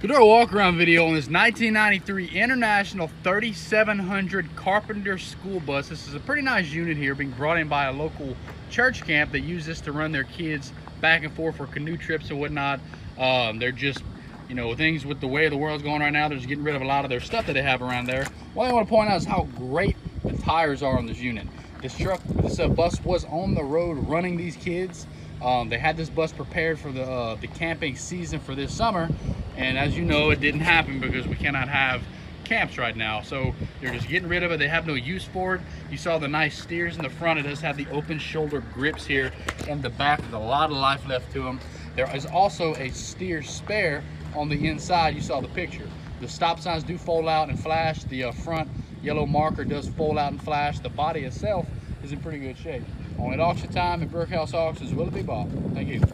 We'll do a walk around video on this 1993 International 3700 Carpenter School Bus. This is a pretty nice unit here being brought in by a local church camp that use this to run their kids back and forth for canoe trips and whatnot. Um, they're just, you know, things with the way the world's going right now, they're just getting rid of a lot of their stuff that they have around there. One I want to point out is how great the tires are on this unit. This truck, this uh, bus was on the road running these kids. Um, they had this bus prepared for the, uh, the camping season for this summer and as you know, it didn't happen because we cannot have camps right now. So they're just getting rid of it. They have no use for it. You saw the nice steers in the front. It does have the open shoulder grips here in the back with a lot of life left to them. There is also a steer spare on the inside. You saw the picture. The stop signs do fold out and flash. The uh, front yellow marker does fold out and flash. The body itself is in pretty good shape. Only at auction time at Burkhouse Auctions, Willoughby Bob. Thank you.